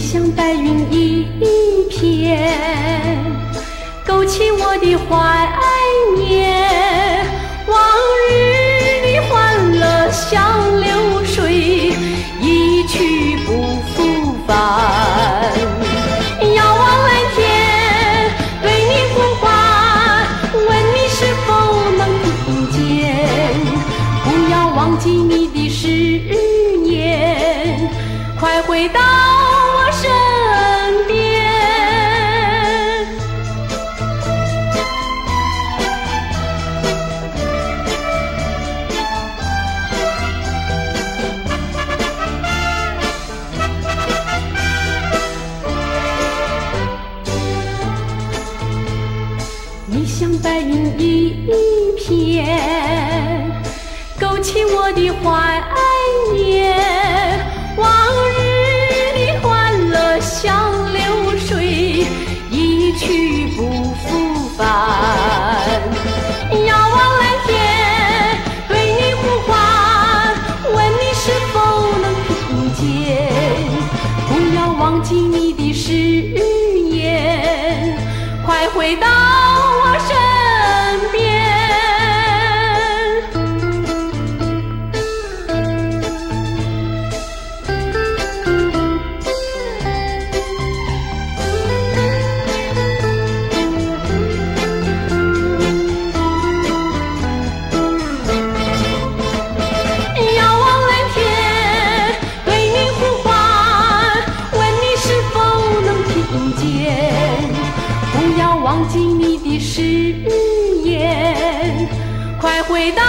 像白云一片，勾起我的怀念。往日的欢乐像流水，一去不复返。遥望蓝天，对你呼唤，问你是否能听见？不要忘记你的誓言，快回到一片，勾起我的怀念。往日的欢乐像流水，一去不复返。遥望蓝天，对你呼唤，问你是否能听见？不要忘记你的誓言，快回到忘记你的誓言，快回到